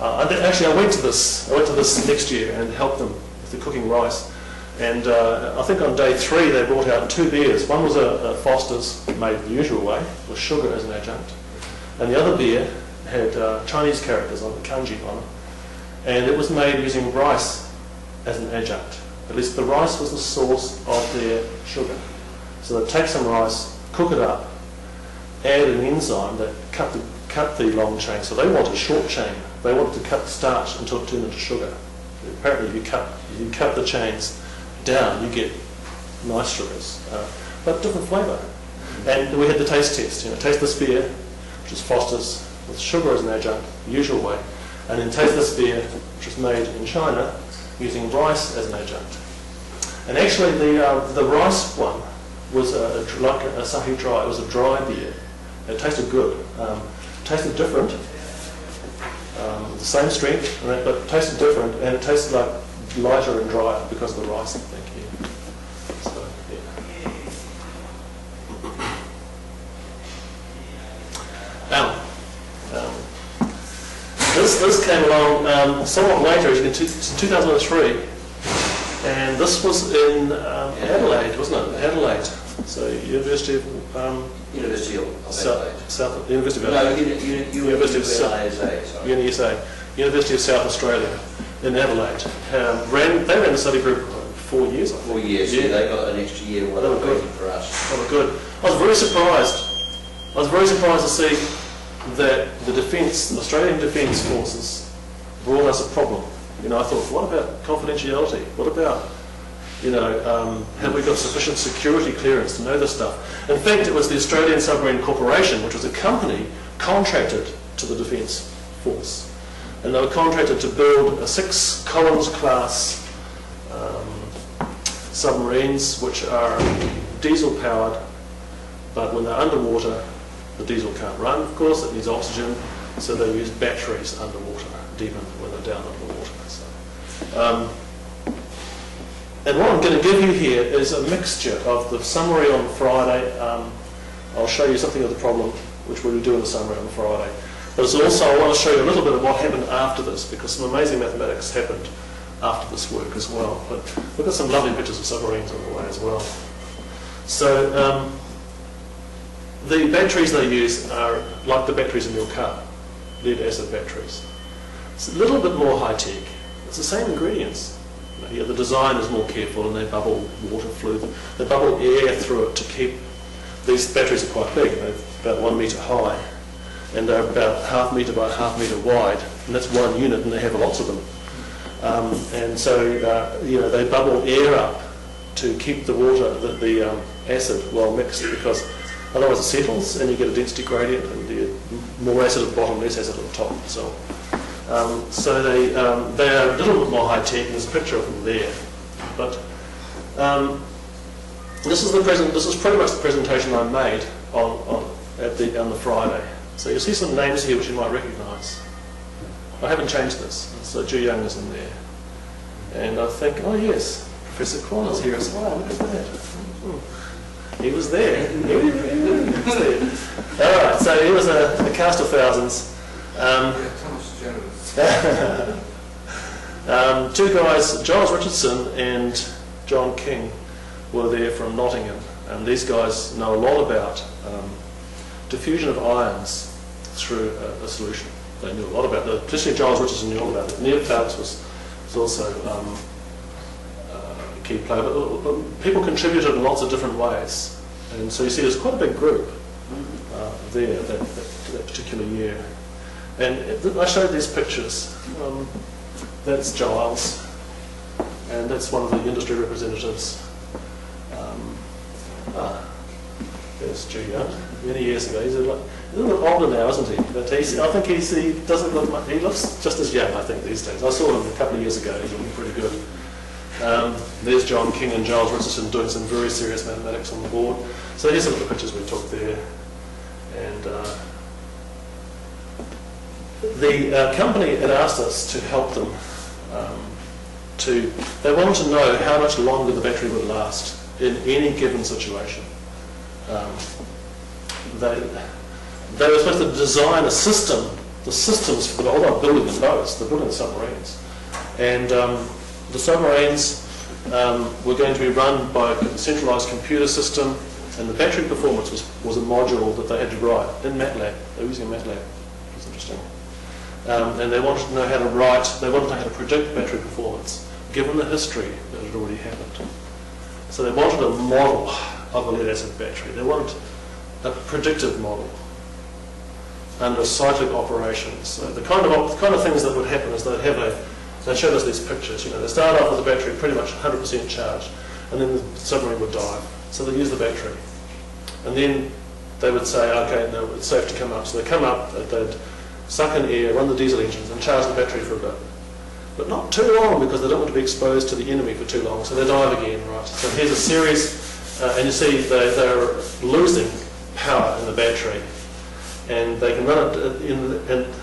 Uh, actually, I went to this. I went to this next year and helped them with the cooking rice. And uh, I think on day three they brought out two beers. One was a, a, Foster's made the usual way, with sugar as an adjunct. And the other beer had uh, Chinese characters on the kanji on it. And it was made using rice as an adjunct. At least the rice was the source of their sugar. So they'd take some rice, cook it up, add an enzyme that cut the, cut the long chain. So they wanted a short chain. They wanted to cut the starch until it turned into sugar. Apparently if you cut, if you cut the chains down, you get nice sugars, uh, but different flavour. And we had the taste test. You know, taste this beer, which is Foster's with sugar as an adjunct, the usual way, and then taste this beer, which was made in China using rice as an adjunct. And actually, the uh, the rice one was a, a, like a Asahi Dry. It was a dry beer. It tasted good. Um, tasted different. Um, the same strength, but tasted different, and it tasted like lighter and drier because of the rice, I think. Yeah. So, yeah. Now, um, this, came along um, somewhat later, in 2003, and this was in um, Adelaide, wasn't it? Adelaide. So University of um, University of of South, Adelaide. South University of No, Adelaide, Uni- Uni- Uni- University of South- UNISA. University of South Australia in Adelaide. Um, ran, they ran the study group for four years, I think. Four years, Yeah. yeah, they got an extra year while they were good. for us. Oh, good. I was very surprised. I was very surprised to see that the defence, Australian Defence Forces, brought us a problem. You know, I thought, what about confidentiality? What about, you know, um, have we got sufficient security clearance to know this stuff? In fact, it was the Australian Submarine Corporation, which was a company contracted to the Defence Force. And they were contracted to build a six Collins class um, submarines, which are diesel powered, but when they're underwater, the diesel can't run, of course, it needs oxygen, so they use batteries underwater, in, when they're down under water. So, um, and what I'm going to give you here is a mixture of the summary on Friday. Um, I'll show you something of the problem, which we'll do in the summary on Friday. But it's also, I want to show you a little bit of what happened after this, because some amazing mathematics happened after this work as well. But we've got some lovely pictures of submarines on the way as well. So um, the batteries they use are like the batteries in your car, lead acid batteries. It's a little bit more high tech. It's the same ingredients. The design is more careful and they bubble water fluid. They bubble air through it to keep. These batteries are quite big. They're about one metre high and they're about half metre by half metre wide. And that's one unit and they have lots of them. Um, and so, uh, you know, they bubble air up to keep the water, the, the um, acid well mixed because otherwise it settles and you get a density gradient and get more acid at the bottom, less acid at the top so. Um, so they, um, they are a little bit more high tech there's a picture of them there. But um, this is the present, this is pretty much the presentation I made on, on, at the, on the Friday. So you'll see some names here which you might recognise. I haven't changed this. So Ju Young is in there. And I think, oh yes, Professor Kwan is here as well. Look at that. Hmm. He was there. He was there. All right, so he was a, a cast of thousands. Um, um, two guys, Giles Richardson and John King, were there from Nottingham. And these guys know a lot about um, diffusion of ions through a, a solution. They knew a lot about it. Especially Giles Richardson knew all about it. Neil Phelps was, was also um, key player. But, but people contributed in lots of different ways. And so you see there's quite a big group uh, there that, that, that particular year. And it- I showed these pictures. Um, that's Giles, and that's one of the industry representatives. Um, ah, there's Ju Young, many years ago. He's a, little older now, isn't he? But he's, I think he's, he doesn't look much, he looks just as young, I think, these days. I saw him a couple of years ago, he's looking pretty good. Um, there's John King and Giles Richardson doing some very serious mathematics on the board. So here's some of the pictures we took there. And uh, the uh, company had asked us to help them um, to, they wanted to know how much longer the battery would last in any given situation. Um, they, they were supposed to design a system, the systems for the whole building the boats, they're building submarines. And um, the submarines um, were going to be run by a centralised computer system, and the battery performance was, was a module that they had to write in MATLAB. They were using MATLAB. It's interesting. Um, and they wanted to know how to write, they wanted to know how to predict battery performance, given the history that had already happened. So they wanted a model of a lead acid battery. They wanted a predictive model under cyclic operations. So the kind of the kind of things that would happen is they'd have a they showed us these pictures. You know, they start off with the battery pretty much 100% charged, and then the submarine would dive. So they use the battery, and then they would say, okay, no, it's safe to come up. So they come up, they'd suck in air, run the diesel engines, and charge the battery for a bit. But not too long because they don't want to be exposed to the enemy for too long. So they dive again, right? So here's a series, uh, and you see they, they're losing power in the battery, and they can run it uh, in, and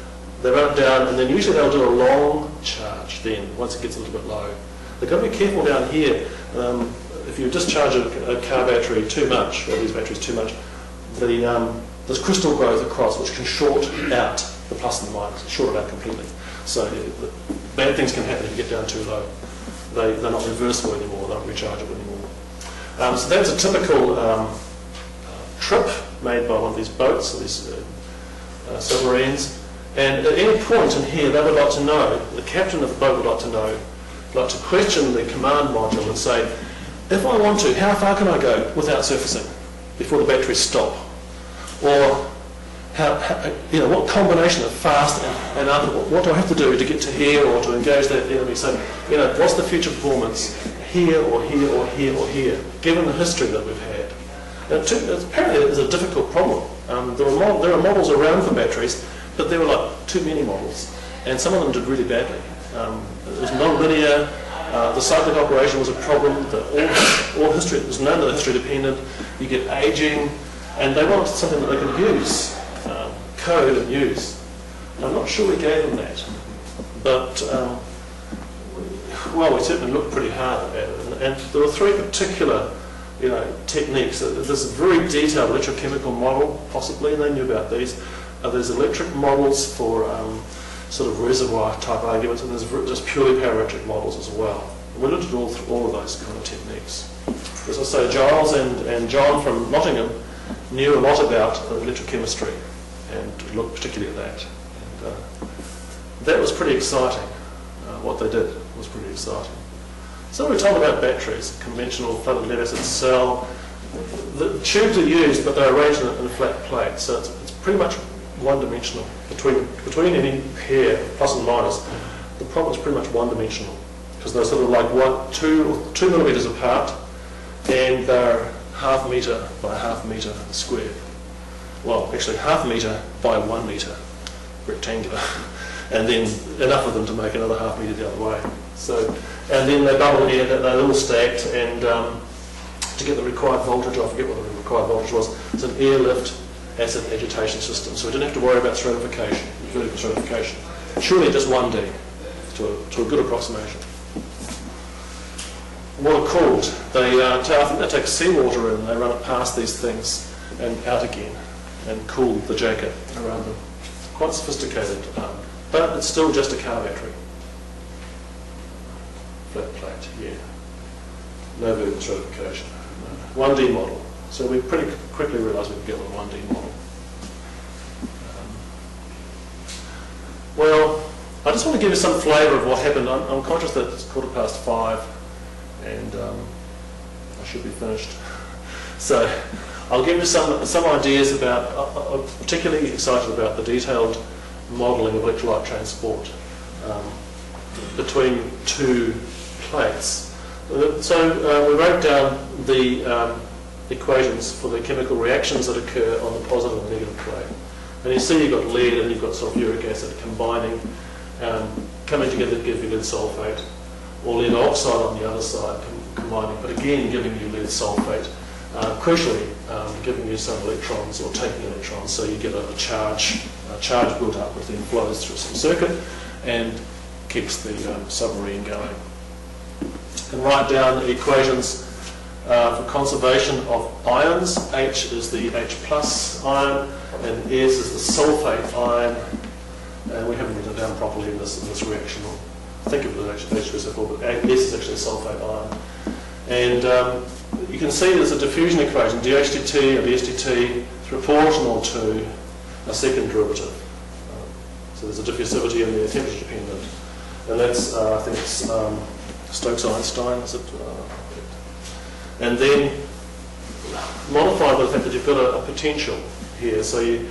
they run it down, and then usually they'll do a long charge. Then once it gets a little bit low, they've got to be careful down here. Um, if you discharge a, a car battery too much, or these batteries too much, the um, there's crystal growth across which can short out the plus and the minus, short it out completely. So uh, bad things can happen if you get down too low. they, they're not reversible anymore, they're not rechargeable anymore. Um, so that's a typical um, trip made by one of these boats, or these uh, uh, submarines. And at any point in here, they would like to know, the captain of the boat would like to know, like to question the command module and say, if I want to, how far can I go without surfacing before the batteries stop? Or how, how, you know, what combination of fast and, and under, what do I have to do to get to here or to engage that enemy? So, you know, what's the future performance here or here or here or here, given the history that we've had? Now, too, apparently it's a difficult problem. Um, there, are there are models around for batteries, but there were like too many models, and some of them did really badly. Um, it was non-linear, uh, the cyclic operation was a problem, the, all, all history, there's none of the history dependent, you get aging, and they wanted something that they could use, um, code and use. I'm not sure we gave them that, but um, well, we certainly looked pretty hard at it, and, and there were three particular you know, techniques. There's a very detailed electrochemical model, possibly, and they knew about these. Uh, there's electric models for um, sort of reservoir type arguments, and there's just purely parametric models as well. And we looked at all, all of those kind of techniques. As I say, Giles and, and John from Nottingham knew a lot about electrochemistry and looked particularly at that. And, uh, that was pretty exciting. Uh, what they did was pretty exciting. So we talk about batteries, conventional flooded lead acid cell. The tubes are used, but they're arranged in a, in a flat plate, so it's, it's pretty much one-dimensional. Between, between any pair, plus and minus, the problem is pretty much one-dimensional, because they're sort of like one, two, two millimetres apart, and they're half metre by half metre squared. Well, actually half metre by one metre, rectangular, and then enough of them to make another half metre the other way. So, and then they bubble here, they're all stacked, and um, to get the required voltage, I forget what the required voltage was, it's an airlift acid agitation system. So we didn't have to worry about stratification, vertical stratification. Surely just 1D to a, to a good approximation. What are called? They, uh, I think they take seawater in, they run it past these things and out again and cool the jacket around them. Quite sophisticated, um, but it's still just a car battery flat plate, yeah. No vertical stratification. No. 1D model. So we pretty quickly realised we could get a 1D model. Um, well, I just want to give you some flavour of what happened. I'm, I'm, conscious that it's quarter past five and um, I should be finished. So I'll give you some, some ideas about, uh, I'm particularly excited about the detailed modelling of electrolyte transport um, between two plates. So uh, we wrote down the um, equations for the chemical reactions that occur on the positive and negative plate. And you see you've got lead and you've got sulfuric acid combining, um, coming together to give you lead sulfate, or lead oxide on the other side com combining, but again giving you lead sulfate. Uh, crucially, um, giving you some electrons or taking electrons, so you get a, a charge, a charge built up, which then flows through some circuit and keeps the um, submarine going And write down the equations uh, for conservation of ions. H is the H plus ion, and S is the sulfate ion. And we haven't written it down properly in this, in this reaction. I think it was actually H2SO4, but S is actually a sulfate ion. And um, you can see there's a diffusion equation, dHdt or dSdt is proportional to a second derivative. Um, so there's a diffusivity and the temperature dependent. And that's, uh, I think it's um, Stokes-Einstein, is it? Uh, and then modified by the fact that you've got a, a potential here. So you,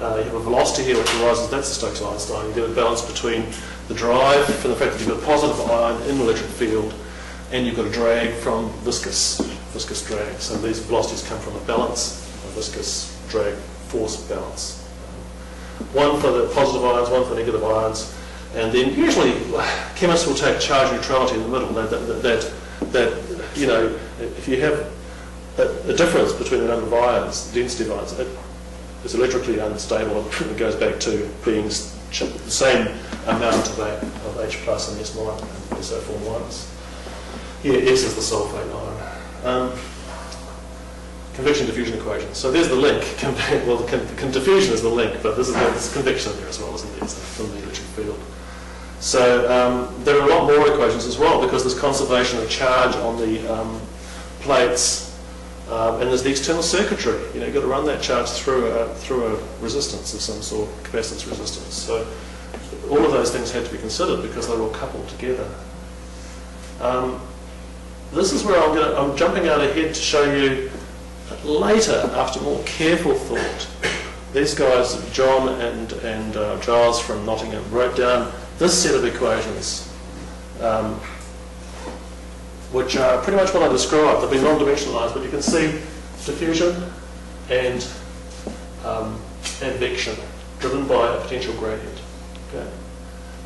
uh, you have a velocity here which arises, that's the Stokes-Einstein. You get a balance between the drive from the fact that you've got a positive ion in the electric field and you've got a drag from viscous, viscous drag. So these velocities come from a balance, a viscous drag force balance. One for the positive ions, one for negative ions. And then usually chemists will take charge neutrality in the middle. That, that, that, that you know, if you have a, a, difference between the number of ions, the density of ions, it is electrically unstable. It goes back to being the same amount of, a, of H plus and S minus and SO form minus. Here, S is the sulfate ion. Um, convection diffusion equation. So there's the link. well, the, diffusion is the link, but this is there's convection there as well, isn't there? from the electric field. So um, there are a lot more equations as well because there's conservation of charge on the um, plates um, and there's the external circuitry. You know, you've got to run that charge through a, through a resistance of some sort, capacitance resistance. So all of those things had to be considered because they're all coupled together. Um, this is where I'm, gonna, I'm jumping out ahead to show you later, after more careful thought, these guys, John and, and uh, Giles from Nottingham, wrote down this set of equations, um, which are pretty much what I described. They've been non-dimensionalized, but you can see diffusion and um, driven by a potential gradient. Okay?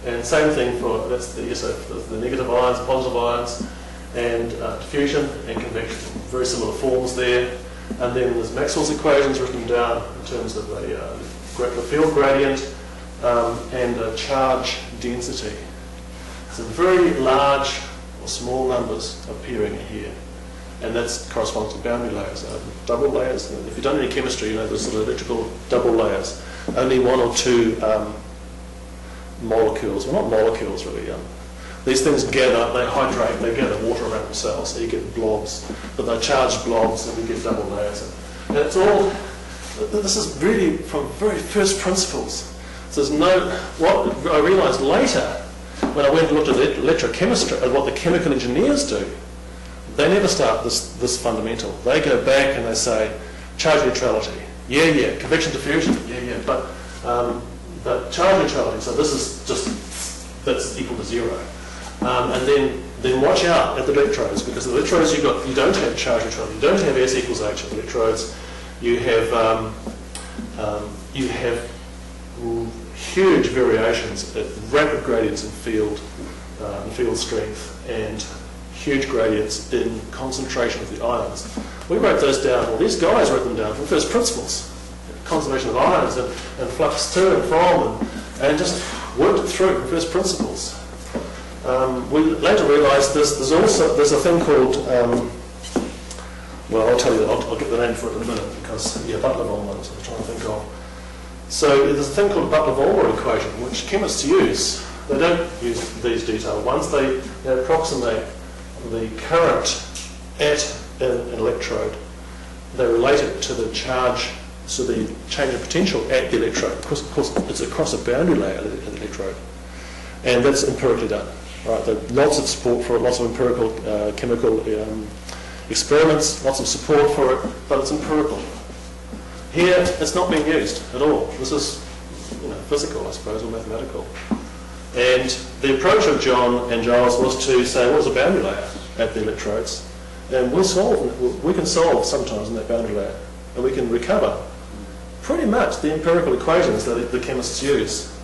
And same thing for that's the, so the, negative ions, positive ions, and uh, diffusion and convection. Very similar forms there. And then there's Maxwell's equations written down in terms of a uh, the field gradient um, and a charge density. So very large or small numbers appearing here. And that corresponds to boundary layers, double layers. If you've done any chemistry, you know there's sort of electrical double layers. Only one or two um, molecules, well not molecules really, um, these things gather, they hydrate, they gather water around themselves, so you get blobs, but they're charged blobs and you get double layers. And it's all, this is really from very first principles. So there's no, what I realised later, when I went and looked at electrochemistry, at what the chemical engineers do, they never start this, this fundamental. They go back and they say, charge neutrality, yeah, yeah, convection diffusion, yeah, yeah, but, um, but charge neutrality, so this is just, that's equal to zero. Um, and then, then watch out at the electrodes because the electrodes you've got you don't have charge neutrality. You don't have S equals H the electrodes. You have um, um, you have huge variations at rapid gradients in field uh, field strength and huge gradients in concentration of the ions. We wrote those down. Well, these guys wrote them down from first principles, conservation of ions and, and flux to and from, and, and just worked it through from first principles. Um, we later realised there's, there's also there's a thing called um, well I'll tell you I'll, I'll, get the name for it in a minute because yeah Butler-Volmer ones I'm trying to think of. So there's a thing called Butler-Volmer equation which chemists use. They don't use these detailed ones. They, they approximate the current at an, electrode. They relate it to the charge, so the change of potential at the electrode. Of course, of course it's across a boundary layer at the electrode, and that's empirically done. Right, there lots of support for it, lots of empirical uh, chemical um, experiments, lots of support for it, but it's empirical. Here, it's not being used at all. This is you know, physical, I suppose, or mathematical. And the approach of John and Giles was to say, what's a boundary layer at the electrodes? And we'll solve, we can solve sometimes in that boundary layer, and we can recover pretty much the empirical equations that the chemists use.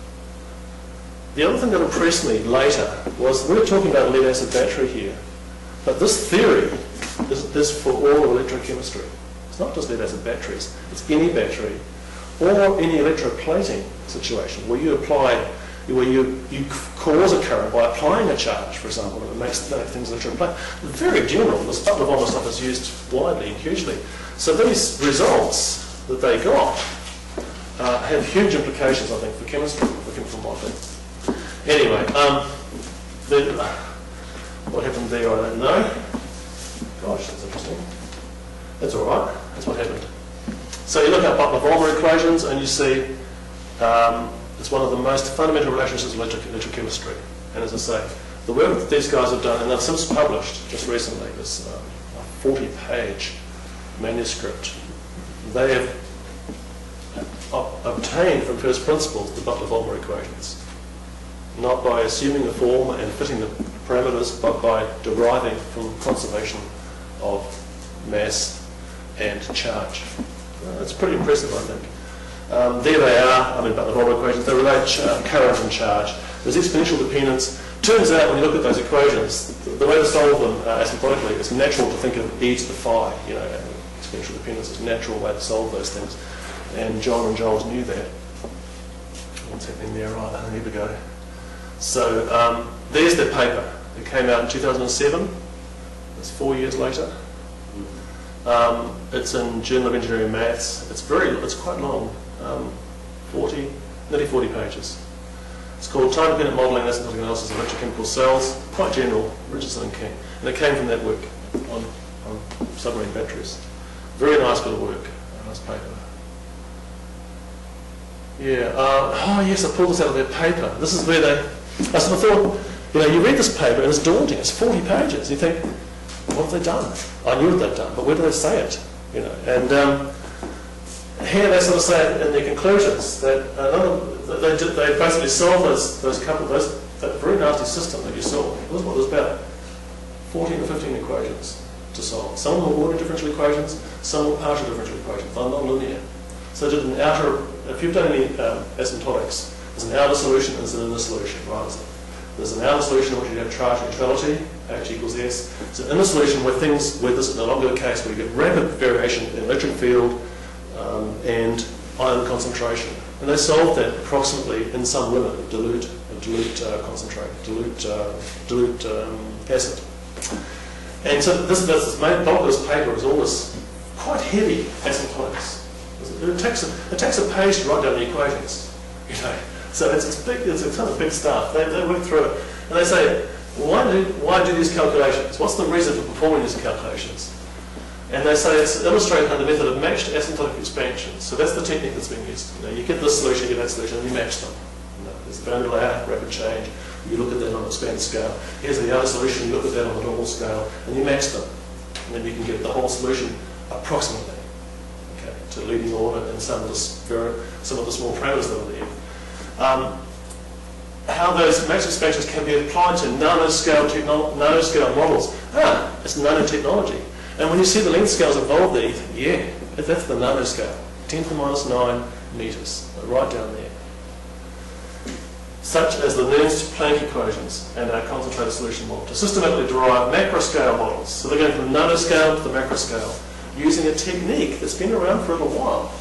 The other thing that impressed me later was we're talking about lead acid battery here, but this theory is, is for all electrochemistry. It's not just lead acid batteries, it's any battery or any electroplating situation where you apply, where you, you cause a current by applying a charge, for example, and it makes things electroplate. Very general, this Butler-Volmer stuff is used widely and hugely. So these results that they got uh, have huge implications, I think, for chemistry, for chemical modelling. Anyway, um, then, what happened there, I don't know. Gosh, that's interesting. That's all right. That's what happened. So you look at Butler-Volmer equations and you see um, it's one of the most fundamental relationships in electrochemistry. And as I say, the work that these guys have done, and they've since published just recently, this uh, 40-page manuscript, they have obtained from first principles the Butler-Volmer equations not by assuming the form and fitting the parameters, but by deriving from conservation of mass and charge. Uh, it's pretty impressive, I think. Um, there they are, I mean, about the Volmer equations, they relate current and charge. There's exponential dependence. Turns out, when you look at those equations, the, the way to solve them uh, asymptotically, it's natural to think of e to the phi, you know, exponential dependence is a natural way to solve those things. And John and Giles knew that. What's happening there? Right, here we go. So um, there's the paper. It came out in 2007. It's four years later. Um, it's in Journal of Engineering Maths. It's very, it's quite long, um, 40, nearly 40 pages. It's called time-dependent modelling and asymptotic analysis of electrochemical cells, quite general, Richardson and King. And it came from that work on, on submarine batteries. Very nice bit of work, nice paper. Yeah, uh, oh yes, I pulled this out of their paper. This is where they, I sort of thought, you know, you read this paper and it's daunting, it's 40 pages. You think, what have they done? I knew what they'd done, but where do they say it? You know, and um, here they sort of say in their conclusions that another, they, they basically solved those, those couple, those, that very nasty system that you saw. It was, what, it was about 14 or 15 equations to solve. Some were ordinary differential equations, some were partial differential equations, they're non-linear. So did an outer, if you've done any um, asymptotics, there's an outer solution and there's an inner solution, right? There's an outer solution in which you have charge neutrality, H equals S. So in inner solution where things, where this is no longer the case, where you get rapid variation in electric field um, and ion concentration. And they solved that approximately in some limit of dilute, of dilute uh, concentrate, dilute, uh, dilute um, acid. And so this, this main bulk of this paper is all this quite heavy asymptotics. It takes a, it takes a page to write down the equations, you know. So it's, it's big, it's a ton of big stuff. They, they work through it. And they say, why do, why do these calculations? What's the reason for performing these calculations? And they say it's illustrated under the method of matched asymptotic expansion. So that's the technique that's being used. You know, you get this solution, you get that solution, and you match them. You know, there's the boundary layer, rapid change. You look at that on an expanded scale. Here's the other solution, you look at that on the normal scale, and you match them. And then you can get the whole solution approximately okay, to leading order and some of the, some of the small parameters that are there. Um, how those match expansions can be applied to nanoscale, nanoscale models. Ah, it's nanotechnology. And when you see the length scales involved there, think, yeah, that's the nanoscale. 10 to the minus 9 metres, right down there. Such as the Nernst-Planck equations and our concentrated solution model to systematically derive macroscale models. So they're going from the nanoscale to the macroscale using a technique that's been around for a little while.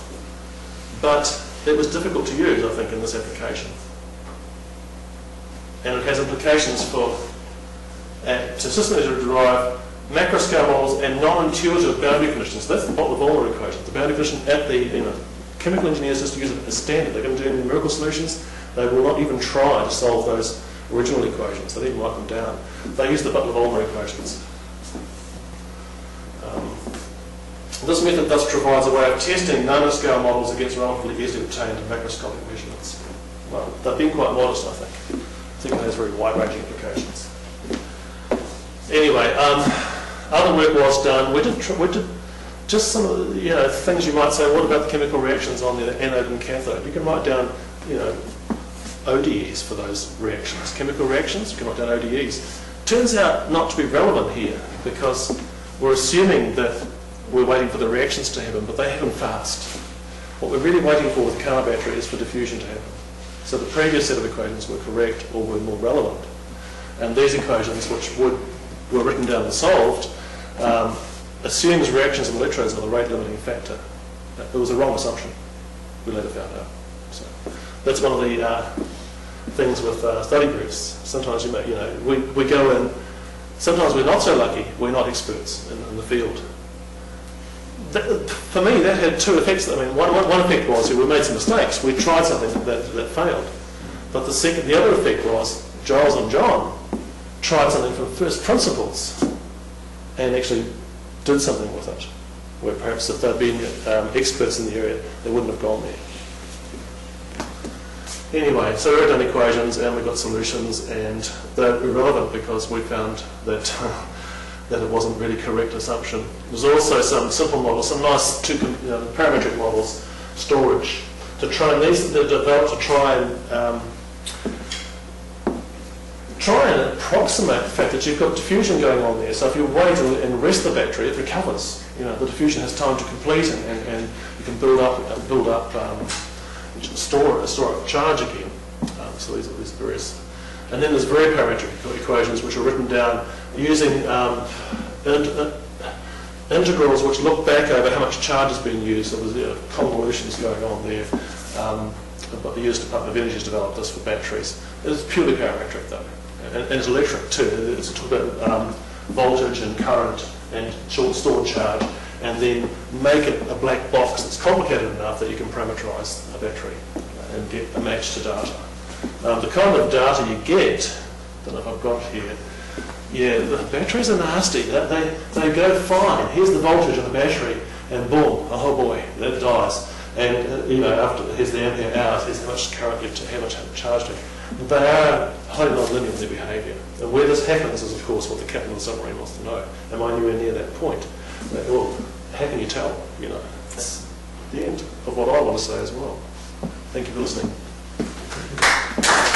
But it was difficult to use, I think, in this application. And it has implications for uh, to derive macroscale models and non-intuitive boundary conditions. That's the Butler-Volmer equation. The boundary condition at the, you know, chemical engineers just use it as standard. They're going to do numerical solutions. They will not even try to solve those original equations. They don't write them down. They use the Butler-Volmer equations. Um, this method thus provides a way of testing nanoscale models against relatively easily obtained macroscopic measurements. Well, they've been quite modest, I think. Think has very wide-ranging implications. Anyway, um, other work was done. We did, we did just some of the you know, things you might say, what about the chemical reactions on the anode and cathode? You can write down, you know, ODEs for those reactions. Chemical reactions, you can write down ODEs. Turns out not to be relevant here because we're assuming that we're waiting for the reactions to happen, but they happen fast. What we're really waiting for with car battery is for diffusion to happen. So the previous set of equations were correct or were more relevant. And these equations, which would, were written down and solved, um, assumes reactions of electrodes are the rate limiting factor. It was a wrong assumption. We later found out. So that's one of the uh, things with uh, study groups. Sometimes you, may, you know, we, we go in, sometimes we're not so lucky, we're not experts in, in the field that, for me, that had two effects. I mean, one, one effect was we made some mistakes. We tried something that, that failed. But the second, the other effect was Giles and John tried something from first principles and actually did something with it. Where perhaps if they'd been um, experts in the area, they wouldn't have gone there. Anyway, so we've done equations and we've got solutions, and they're irrelevant because we found that that it wasn't really correct assumption. There's also some simple models, some nice two you know, parametric models, storage, to try and these they're developed to try and um, try and approximate the fact that you've got diffusion going on there. So if you wait and rest the battery, it recovers. You know, the diffusion has time to complete, and, and, and you can build up uh, build up um, store store up charge again. Um, so these are these various, and then there's very parametric equations which are written down using um, uh, integrals which look back over how much charge has been used. So there's uh, convolutions going on there. Um, but the US Department of Energy has developed this for batteries. It's purely parametric though, and, and it's electric too. It's talk about um, voltage and current and short stored charge, and then make it a black box that's complicated enough that you can parameterize a battery and get a match to data. Um, the kind of data you get, if I've got here, yeah, the batteries are nasty. They, they, they go fine. Here's the voltage of the battery, and boom, oh boy, that dies. And, uh, you know, after, here's the ampere hours, here's how much current you've how much charged it. They are highly non-linear in their behaviour. And where this happens is, of course, what the captain of the submarine wants to know. Am I anywhere near that point? Uh, Well, how can you tell? You know, that's the end of what I want to say as well. Thank you for listening. Thank you.